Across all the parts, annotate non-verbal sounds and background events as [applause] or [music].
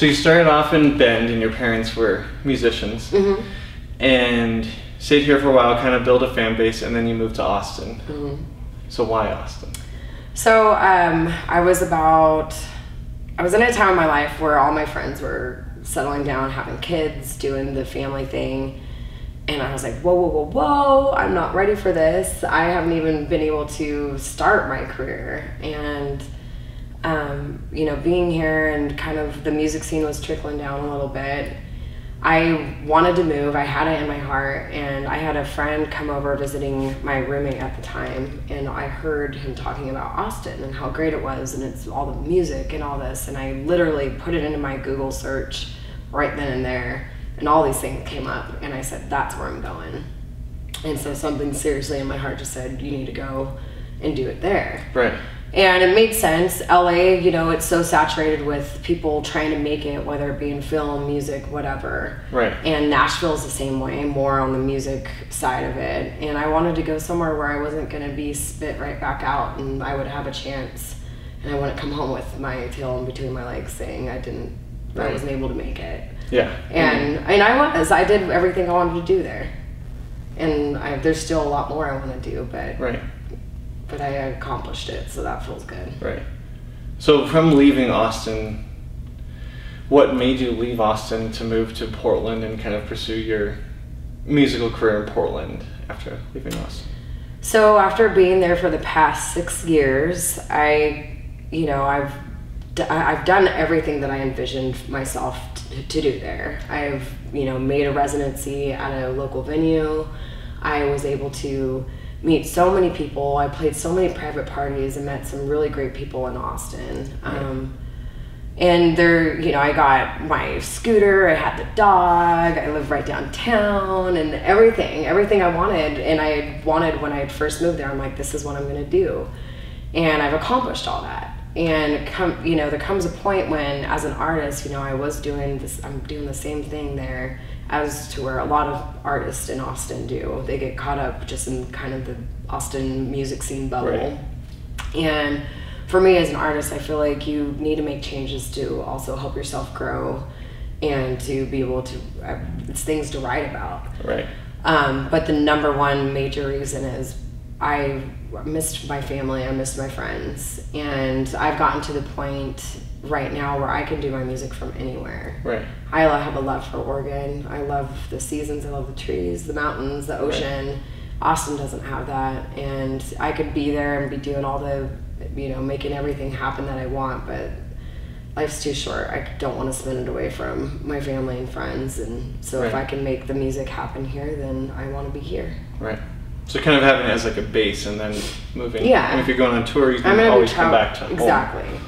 So you started off in Bend, and your parents were musicians, Mm-hmm. and stayed here for a while, kind of build a fan base, and then you moved to Austin. Mm-hmm. So why Austin? So um, I was about, I was in a time in my life where all my friends were settling down, having kids, doing the family thing. And I was like, whoa, whoa, whoa, whoa, I'm not ready for this. I haven't even been able to start my career. And, um, you know, being here and kind of the music scene was trickling down a little bit. I wanted to move. I had it in my heart, and I had a friend come over visiting my roommate at the time, and I heard him talking about Austin and how great it was, and it's all the music and all this, and I literally put it into my Google search right then and there, and all these things came up, and I said, "That's where I'm going." And so something seriously in my heart just said, "You need to go and do it there." Right. And it made sense. LA, you know, it's so saturated with people trying to make it, whether it be in film, music, whatever. Right. And Nashville's the same way, more on the music side of it. And I wanted to go somewhere where I wasn't going to be spit right back out and I would have a chance. And I wouldn't come home with my tail in between my legs saying I didn't, I wasn't able to make it. Yeah. And and I was, I did everything I wanted to do there. And I, there's still a lot more I want to do, but Right. But I accomplished it, so that feels good. Right. So from leaving Austin, what made you leave Austin to move to Portland and kind of pursue your musical career in Portland after leaving Austin? So after being there for the past six years, I, you know, I've I've done everything that I envisioned myself to do there. I've you know made a residency at a local venue. I was able to meet so many people. I played so many private parties and met some really great people in Austin. Um, and there, you know, I got my scooter, I had the dog, I live right downtown, and everything, everything I wanted. And I had wanted when I had first moved there, I'm like, this is what I'm gonna do. And I've accomplished all that. And come, you know, there comes a point when, as an artist, you know, I was doing this, I'm doing the same thing there as to where a lot of artists in Austin do. They get caught up just in kind of the Austin music scene bubble. Right. And for me as an artist, I feel like you need to make changes to also help yourself grow and to be able to, uh, it's things to write about. Right. Um, but the number one major reason is I missed my family, I missed my friends, and I've gotten to the point right now where I can do my music from anywhere. Right. I have a love for Oregon. I love the seasons. I love the trees, the mountains, the ocean. Austin doesn't have that, and I could be there and be doing all the, you know, making everything happen that I want. But life's too short. I don't want to spend it away from my family and friends. And so if I can make the music happen here, then I want to be here. Right. So kind of having it as like a base and then moving. Yeah. And if you're going on tour, you can always come back to home. exactly.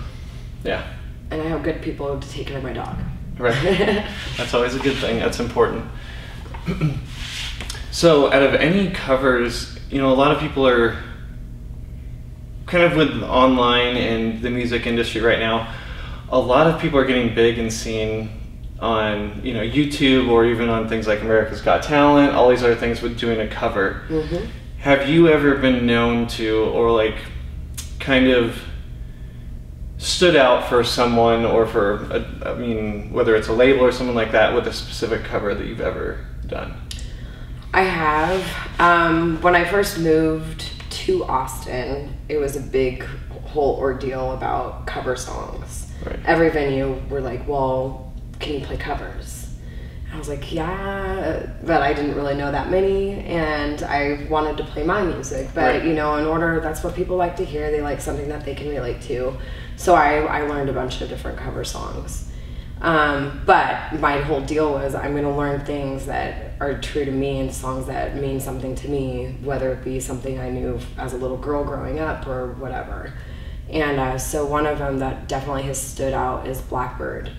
Yeah. And I have good people to take care of my dog. Right. [laughs] That's always a good thing. That's important. so, out of any covers, you know, a lot of people are kind of with online and the music industry right now. A lot of people are getting big and seen on, you know, YouTube or even on things like America's Got Talent, all these other things with doing a cover. hmm Have you ever been known to, or like, kind of stood out for someone, or for, a, I mean, whether it's a label or someone like that, with a specific cover that you've ever done? I have. Um, when I first moved to Austin, it was a big whole ordeal about cover songs. Right. Every venue were like, well, can you play covers? Was like, yeah, but I didn't really know that many, and I wanted to play my music. But Right. you know, in order, that's what people like to hear. They like something that they can relate to. So I, I learned a bunch of different cover songs. Um, but my whole deal was I'm going to learn things that are true to me and songs that mean something to me, whether it be something I knew as a little girl growing up or whatever. And uh, so one of them that definitely has stood out is Blackbird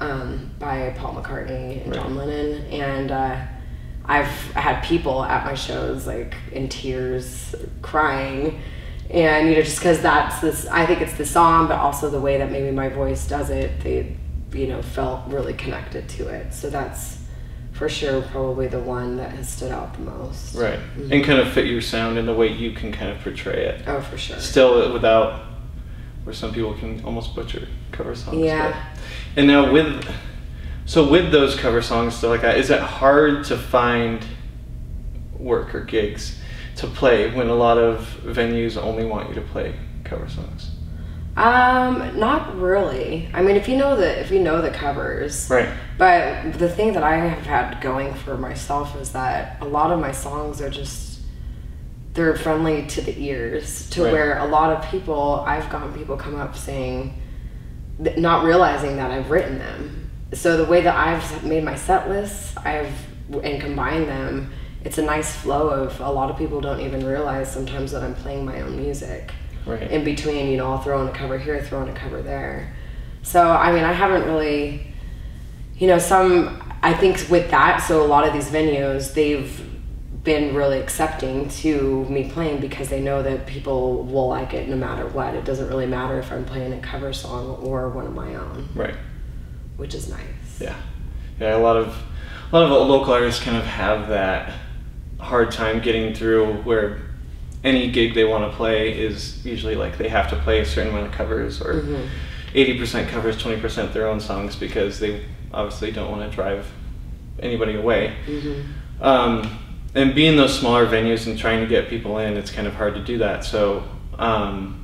um, by Paul McCartney and John Lennon. And uh, I've had people at my shows like in tears, crying. And you know, just because that's this, I think it's the song, but also the way that maybe my voice does it, they, you know, felt really connected to it. So that's for sure probably the one that has stood out the most. Right. And kind of fit your sound in the way you can kind of portray it. Oh, for sure. Still without where some people can almost butcher cover songs. Yeah. but- And now with, so with those cover songs stuff like that, is it hard to find work or gigs to play when a lot of venues only want you to play cover songs? Um, not really. I mean, if you know the if you know the covers, Right. But the thing that I have had going for myself is that a lot of my songs are just they're friendly to the ears to Right. where a lot of people I've gotten people come up saying not realizing that I've written them. So the way that I've made my set lists, I've and combined them, it's a nice flow of a lot of people don't even realize sometimes that I'm playing my own music Right. in between, you know, I'll throw in a cover here, throw in a cover there. So, I mean, I haven't really, you know, some, I think with that, so a lot of these venues, they've been really accepting to me playing because they know that people will like it no matter what. It doesn't really matter if I'm playing a cover song or one of my own, right. which is nice. Yeah, yeah. A lot of a lot of local artists kind of have that hard time getting through where any gig they want to play is usually like they have to play a certain amount of covers or Mhm. 80 percent covers, twenty percent their own songs because they obviously don't want to drive anybody away. Mhm. Um, and being those smaller venues and trying to get people in, it's kind of hard to do that. So. Um,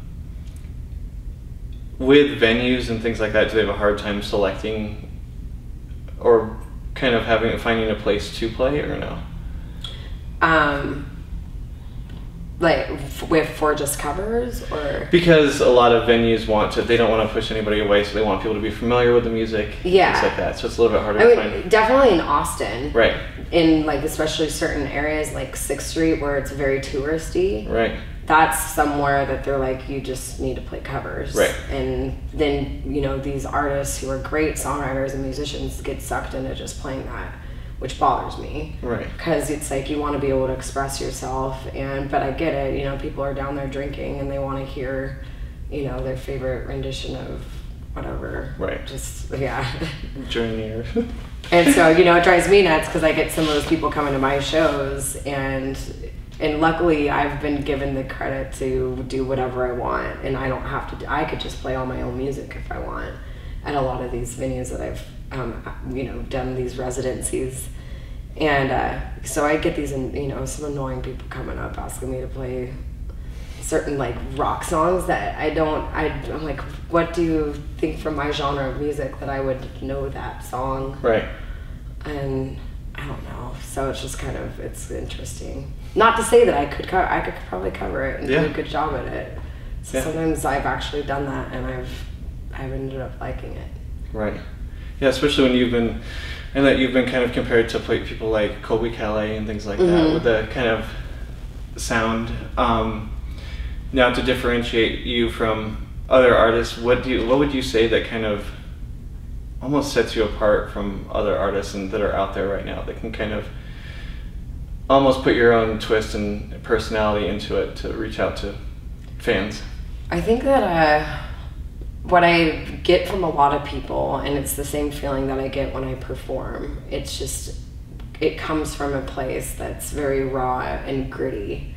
with venues and things like that, do they have a hard time selecting or kind of having finding a place to play or no? Um, like with for just covers or Because a lot of venues want to, they don't want to push anybody away, so they want people to be familiar with the music, Yeah. things like that. So it's a little bit harder I to mean, definitely in Austin. Right, in like especially certain areas like Sixth Street where it's very touristy. right, That's somewhere that they're like you just need to play covers. Right. And then you know these artists who are great songwriters and musicians get sucked into just playing that, which bothers me right, because it's like you want to be able to express yourself and but I get it. You know people are down there drinking and they want to hear, you know their favorite rendition of whatever. Right. Just yeah. [laughs] journey [laughs] And so, you know, it drives me nuts because I get some of those people coming to my shows, and and luckily I've been given the credit to do whatever I want, and I don't have to. Do, I could just play all my own music if I want at a lot of these venues that I've, um, you know, done these residencies, and uh, so I get these, you know, some annoying people coming up asking me to play certain like rock songs that I don't I, I'm like what do you think from my genre of music that I would know that song right, and I don't know so it's just kind of it's interesting not to say that I could co- I could probably cover it and Yeah. do a good job at it so Yeah. sometimes I've actually done that and I've I've ended up liking it right. Yeah, especially when you've been, and that you've been kind of compared to play people like Colbie Caillat and things like that Mhm. with the kind of sound. Um, now to differentiate you from other artists, what do you, what would you say that kind of almost sets you apart from other artists and that are out there right now that can kind of almost put your own twist and personality into it to reach out to fans? I think that uh, what I get from a lot of people, and it's the same feeling that I get when I perform, it's just, it comes from a place that's very raw and gritty.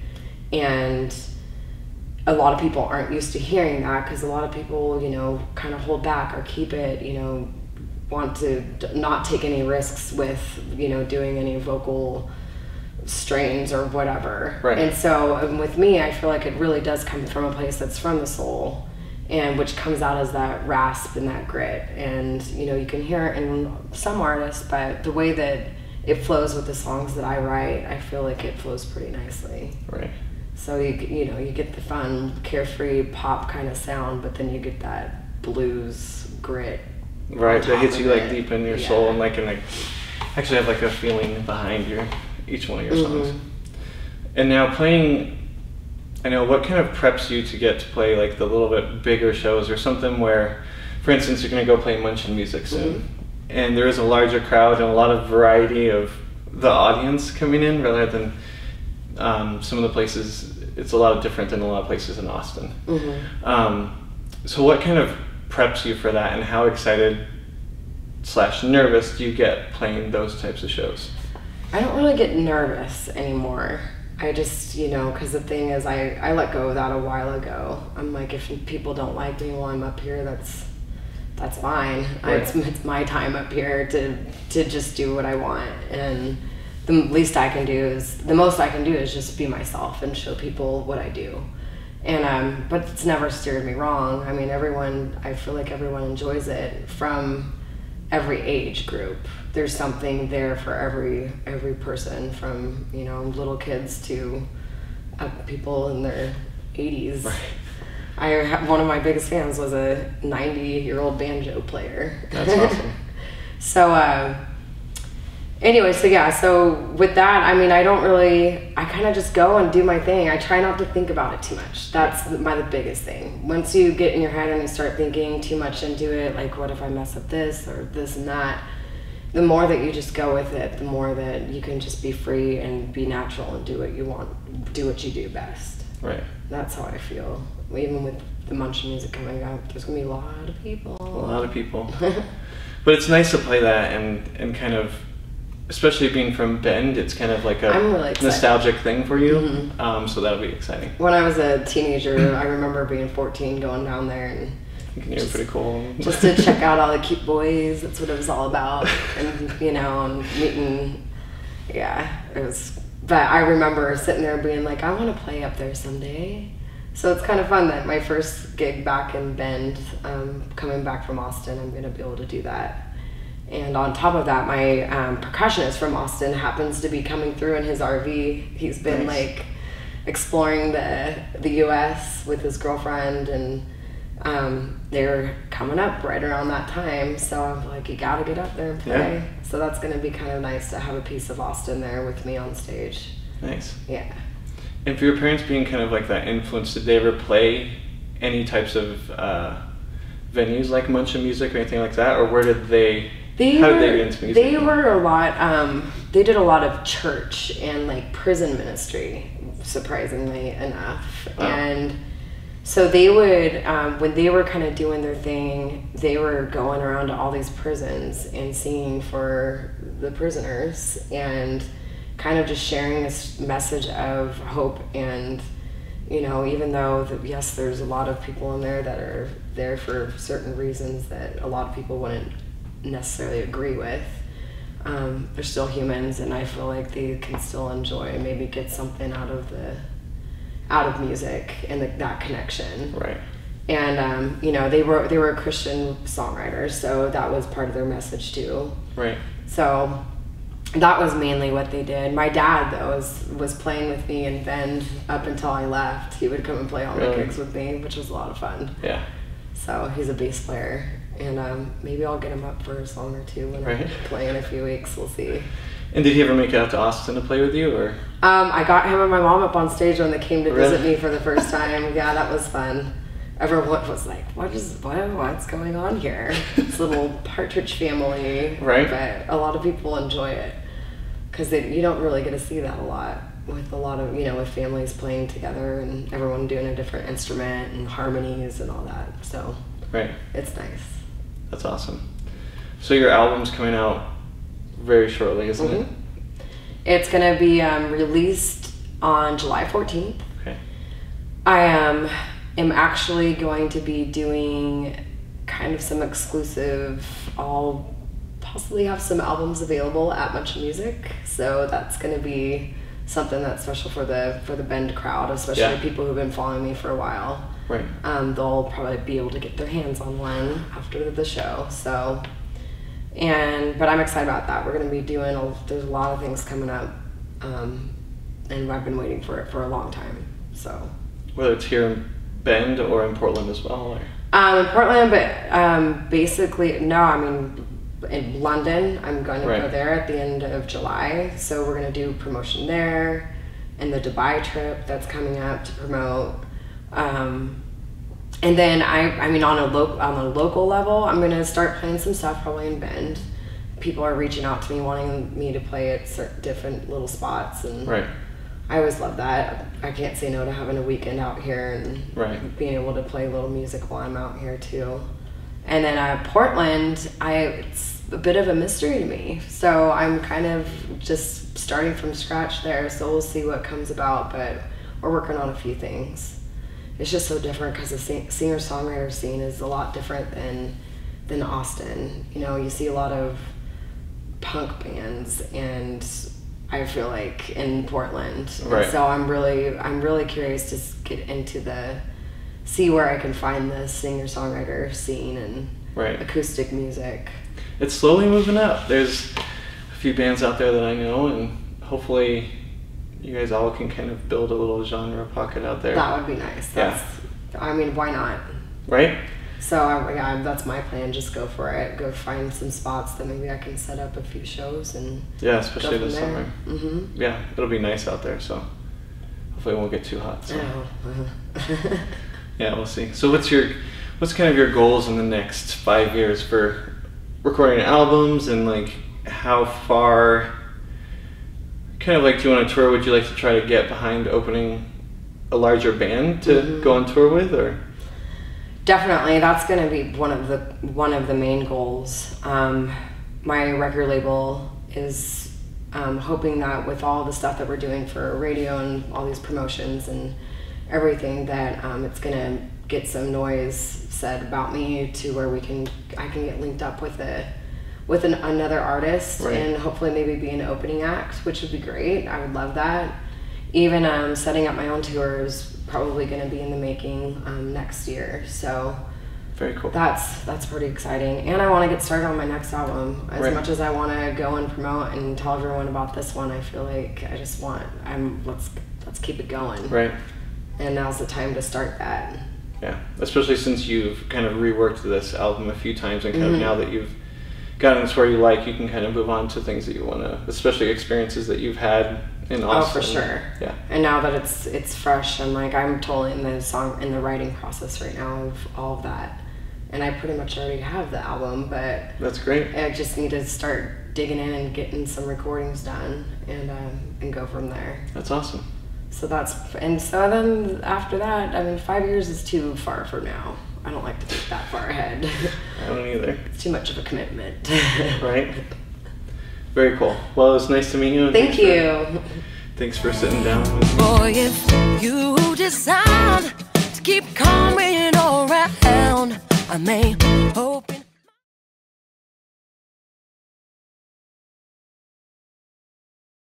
And a lot of people aren't used to hearing that because a lot of people, you know, kind of hold back or keep it, you know, want to not take any risks with, you know, doing any vocal strains or whatever. Right. And so um, with me, I feel like it really does come from a place that's from the soul and which comes out as that rasp and that grit. And, you know, you can hear it in some artists, but the way that it flows with the songs that I write, I feel like it flows pretty nicely. Right. So you you know you get the fun, carefree pop kind of sound, but then you get that blues grit. Right, that hits you like deep in your Yeah. soul and like and like actually have like a feeling behind your each one of your songs. Mhm. And now playing I know what kind of preps you to get to play like the little bit bigger shows or something where for instance you're gonna go play Munch and Music soon Mhm. and there is a larger crowd and a lot of variety of the audience coming in rather than um, some of the places it's a lot different than a lot of places in Austin. Mhm. Um, so what kind of preps you for that and how excited slash nervous do you get playing those types of shows? I don't really get nervous anymore. I just, you know, because the thing is, I, I let go of that a while ago. I'm like, if people don't like me while I'm up here, that's that's fine. Right. It's, it's my time up here to to just do what I want, and the least I can do is the most I can do is just be myself and show people what I do. And um, but it's never steered me wrong. I mean, everyone. I feel like everyone enjoys it from every age group. There's something there for every every person, from you know little kids to uh, people in their 80s. Right. I have, one of my biggest fans was a 90 year old banjo player. That's awesome. [laughs] so, uh, anyway, so yeah, so with that, I mean, I don't really, I kind of just go and do my thing. I try not to think about it too much. That's my the biggest thing. Once you get in your head and you start thinking too much into it, like what if I mess up this or this and that, the more that you just go with it, the more that you can just be free and be natural and do what you want, do what you do best. Right. That's how I feel. Even with the Munch music coming up, there's gonna be a lot of people. A lot of people. [laughs] but it's nice to play that and and kind of especially being from Bend, it's kind of like a really nostalgic thing for you. Mhm. Um, so that'll be exciting. when I was a teenager, I remember being 14, going down there and You're Just- pretty cool. just to check out all the [laughs] cute boys. That's what it was all about, and you know, and meeting. Yeah, it was. But I remember sitting there being like, I want to play up there someday. So it's kind of fun that my first gig back in Bend, um, coming back from Austin, I'm gonna be able to do that. And on top of that, my um, percussionist from Austin happens to be coming through in his RV. He's been Nice. like exploring the the U.S. with his girlfriend, and um, they're coming up right around that time. So I'm like, you gotta get up there and play. Yeah. So that's gonna be kind of nice to have a piece of Austin there with me on stage. nice. Yeah. And for your parents being kind of like that influence, did they ever play any types of uh, venues like Munch and Music or anything like that, or where did they? They how were, did they get into music? They were a lot. Um, they did a lot of church and like prison ministry, surprisingly enough. Wow. And so they would, um, when they were kind of doing their thing, they were going around to all these prisons and singing for the prisoners and kind of just sharing this message of hope and you know even though the, yes there's a lot of people in there that are there for certain reasons that a lot of people wouldn't necessarily agree with um, they're still humans and i feel like they can still enjoy maybe get something out of the out of music and the, that connection Right. and um, you know they were they were christian songwriters so that was part of their message too Right. so that was mainly what they did. My dad though was was playing with me in Bend up until I left. He would come and play all the Really? gigs with me, which was a lot of fun. Yeah. So he's a bass player, and um, maybe I'll get him up for a song or two when Right. I play in a few weeks. We'll see. And did he ever make it out to Austin to play with you, or? Um, I got him and my mom up on stage when they came to visit me for the first time. Yeah, that was fun. Everyone was like, "What is what? What's going on here?" This little partridge family, Right. But a lot of people enjoy it because you don't really get to see that a lot with a lot of you know with families playing together and everyone doing a different instrument and harmonies and all that. So Right. it's nice. That's awesome. So your album's coming out very shortly, isn't it? Mhm. It's gonna be um, released on July fourteenth. Okay. I um, am actually going to be doing kind of some exclusive. I'll possibly have some albums available at Munch Music, so that's going to be something that's special for the for the Bend crowd, especially Yeah. people who've been following me for a while. Right. Um, they'll probably be able to get their hands on one after the show. So, and but I'm excited about that. We're going to be doing. A, there's a lot of things coming up, um, and I've been waiting for it for a long time. So. Whether it's here in Bend or in Portland as well. Or? Um, in Portland, but um, basically, no. I mean, in London, I'm going to go there at the end of July. So we're going to do promotion there, and the Dubai trip that's coming up to promote. Um, and then I, I mean, on a lo- on a local level, I'm going to start playing some stuff probably in Bend. People are reaching out to me wanting me to play at certain different little spots, and Right. I always love that. I can't say no to having a weekend out here and Right. being able to play a little music while I'm out here too. And then uh, Portland, I it's a bit of a mystery to me. So I'm kind of just starting from scratch there, so we'll see what comes about. But we're working on a few things. It's just so different because the singer songwriter scene is a lot different than than Austin. You know, you see a lot of punk bands and I feel like in Portland. Right. And so I'm really I'm really curious to get into the see where I can find the singer songwriter scene and right. acoustic music. It's slowly moving up. There's a few bands out there that I know, and hopefully, you guys all can kind of build a little genre pocket out there. That would be nice. That's, yeah. I mean, why not? Right. So I, yeah, that's my plan. Just go for it. Go find some spots that maybe I can set up a few shows and yeah, especially this there. summer. Mm-hmm. Yeah, it'll be nice out there. So hopefully it won't get too hot. So. Uh-huh. [laughs] yeah, we'll see. So what's your what's kind of your goals in the next five years for recording albums and like how far kind of like do you want to tour? Would you like to try to get behind opening a larger band to mm-hmm. go on tour with or? Definitely that's going to be one of the one of the main goals. Um, my record label is um, hoping that with all the stuff that we're doing for radio and all these promotions and everything that um, it's going to get some noise said about me to where we can I can get linked up with a with an, another artist right. and hopefully maybe be an opening act, which would be great. I would love that. Even um, setting up my own tours probably going to be in the making um, next year. So very cool. That's that's pretty exciting, and I want to get started on my next album. As right. much as I want to go and promote and tell everyone about this one, I feel like I just want I'm let's let's keep it going. Right. And now's the time to start that. Yeah, especially since you've kind of reworked this album a few times, and kind mm-hmm. of now that you've gotten where you like, you can kind of move on to things that you want to, especially experiences that you've had in Austin. Oh, for sure. Yeah. And now that it's it's fresh, and like I'm totally in the song in the writing process right now of all of that, and I pretty much already have the album, but that's great. I just need to start digging in and getting some recordings done, and um, and go from there. That's awesome so that's and so then after that i mean five years is too far for now i don't like to think that far ahead. I don't either. It's too much of a commitment. Right? Very cool. Well it was nice to meet you thank thanks you. for, thanks for sitting down with me. Boy if you decide to keep coming around i may hope